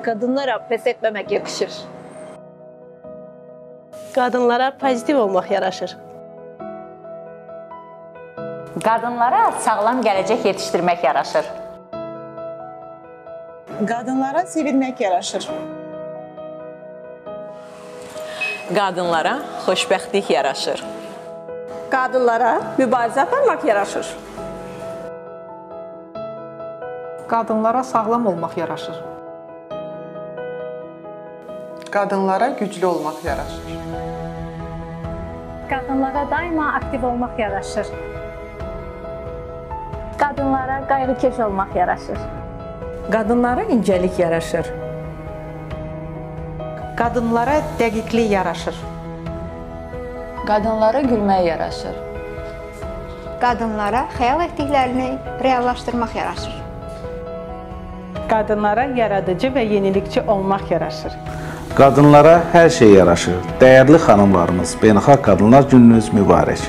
Qadınlara pes etməmək yakışır. Qadınlara pozitiv olmaq yaraşır. Qadınlara sağlam gələcək yetişdirmək yaraşır. Qadınlara sevilmək yaraşır. Qadınlara xoşbəxtlik yaraşır. Qadınlara mübarizə aparmaq yaraşır. Qadınlara sağlam olmaq yaraşır. Qadınlara güclü olmaq yaraşır. Qadınlara daima aktiv olmaq yaraşır. Qadınlara qayğıkeş olmaq yaraşır. Qadınlara incəlik yaraşır. Qadınlara dəqiqlik yaraşır. Qadınlara gülmək yaraşır. Qadınlara xəyal etdiklərini reallaşdırmaq yaraşır. Qadınlara yaradıcı və yenilikçi olmaq yaraşır. Qadınlara hər şey yaraşır. Dəyərli xanımlarımız, Beynəlxalq Qadınlar Gününüz mübarək.